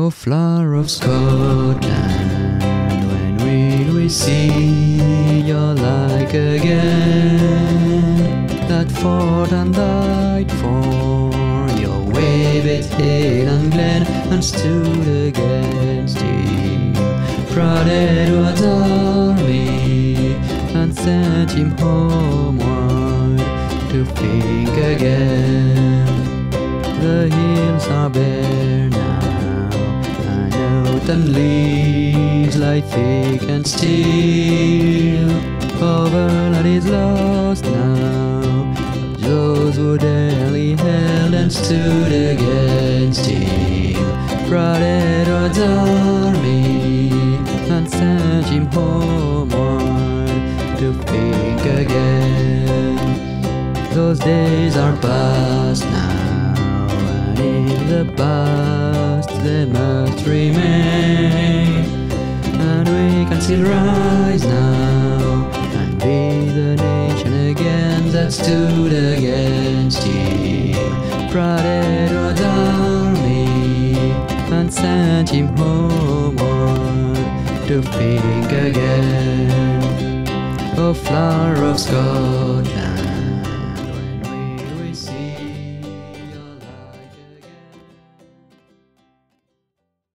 O flower of Scotland, when will we see your like again? That fought and died for your waved hill and glen and stood against him. Proud Edward's army and sent him homeward to think again. The hills are bare now, autumn leaves lie thick and still. Overland is lost now, those who daily held and stood against him. Brought Edward's army and sent him homeward to think again. Those days are past now, and in the past they must remain. And we can still rise now and be the nation again that stood against him. Brought Edward's army and sent him homeward to think again. O flower of Scotland